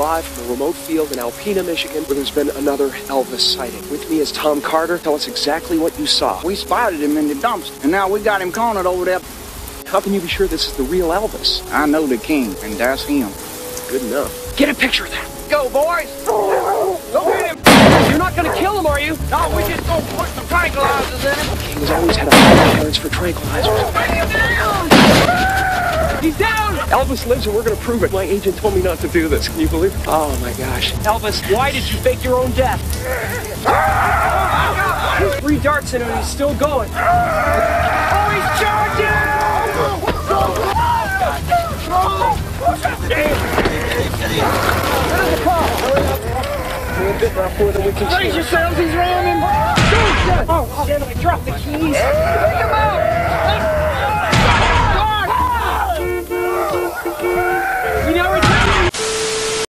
live from a remote field in Alpena, Michigan, where there's been another Elvis sighting. With me is Tom Carter. Tell us exactly what you saw. We spotted him in the dumps, and now we got him cornered over there. How can you be sure this is the real Elvis? I know the king, and that's him. Good enough. Get a picture of that. Go, boys! Go get him! You're not gonna kill him, are you? No, we just gonna put some tranquilizers in him. King has always had a tolerance for tranquilizers. Bring him down! He's down! Elvis lives and we're gonna prove it. My agent told me not to do this. Can you believe it? Oh my gosh. Elvis, why did you fake your own death? There's three darts in him and he's still going. Oh, he's charging! We're a bit rougher than we can Brace chew. yourselves, he's ramming! Oh, shit, I dropped the keys.